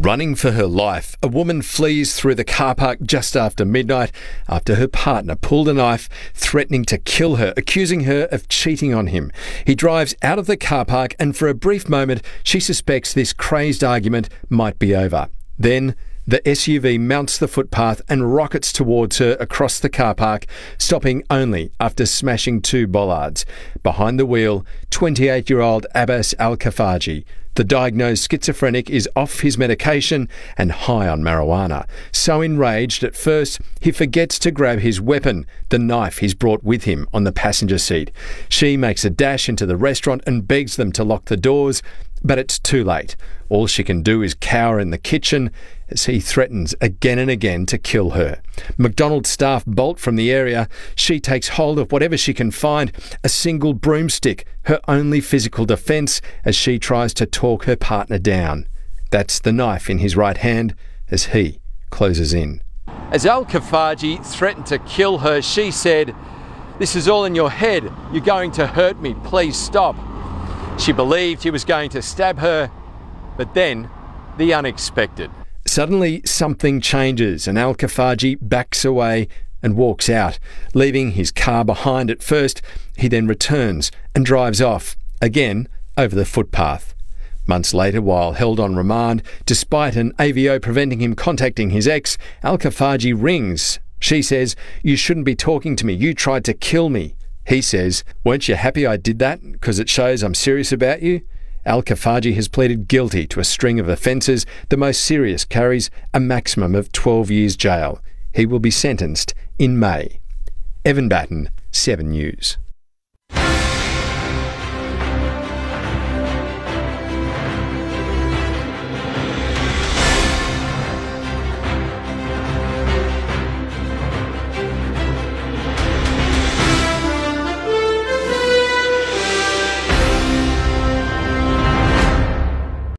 Running for her life, a woman flees through the car park just after midnight after her partner pulled a knife, threatening to kill her, accusing her of cheating on him. He drives out of the car park, and for a brief moment, she suspects this crazed argument might be over. Then, the SUV mounts the footpath and rockets towards her across the car park, stopping only after smashing two bollards. Behind the wheel, 28 year old Abbas Al Kafaji. The diagnosed schizophrenic is off his medication and high on marijuana. So enraged at first, he forgets to grab his weapon, the knife he's brought with him on the passenger seat. She makes a dash into the restaurant and begs them to lock the doors, but it's too late. All she can do is cower in the kitchen as he threatens again and again to kill her. McDonald's staff bolt from the area. She takes hold of whatever she can find a single broomstick, her only physical defence, as she tries to talk her partner down. That's the knife in his right hand as he closes in. As Al Kafaji threatened to kill her, she said, This is all in your head. You're going to hurt me. Please stop. She believed he was going to stab her, but then the unexpected. Suddenly, something changes, and Al Kafaji backs away and walks out, leaving his car behind at first. He then returns and drives off, again over the footpath. Months later, while held on remand, despite an AVO preventing him contacting his ex, Al Kafaji rings. She says, You shouldn't be talking to me. You tried to kill me. He says, Weren't you happy I did that because it shows I'm serious about you? Al Kafaji has pleaded guilty to a string of offences. The most serious carries a maximum of 12 years jail. He will be sentenced in May. Evan Batten, 7 News.